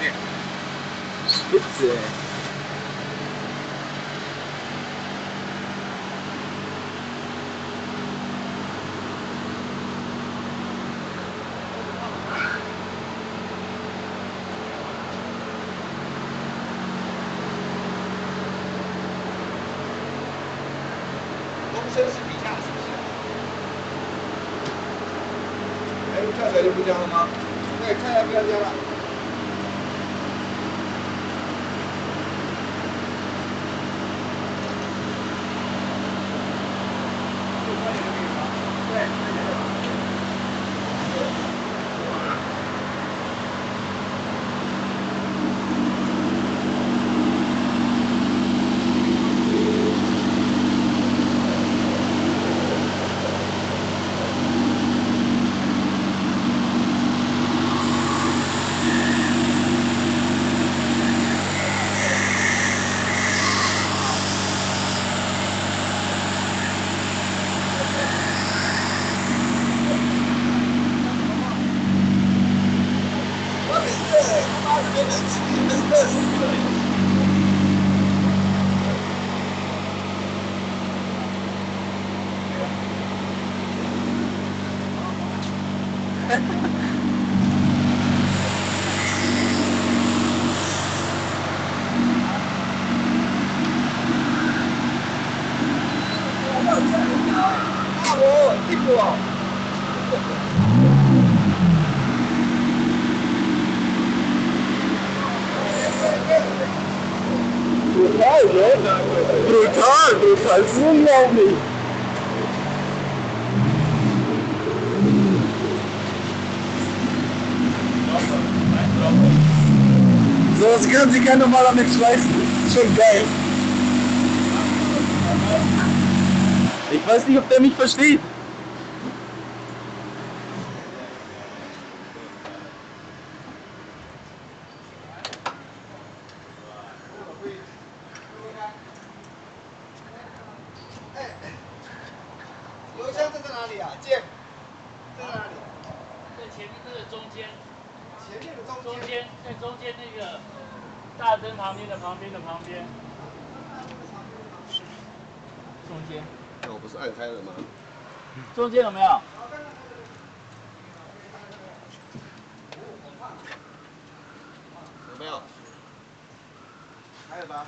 面。鼻子。东升是比价是不是？哎，跳起来就不加了吗？对，跳起来不要加了。哦，屁股哦。Brutal, ne? Brutal, brutal, das ist unglaublich. So, das kann sich kein normaler Mensch leisten. Schon geil. Ich weiß nicht, ob der mich versteht. 哪里啊？剑，在哪里？在前面这个中间，前面的中间中间。在中间那个大灯旁边的旁边的旁边，中间那我不是按开了吗？中间有没有？有没有？还有吧？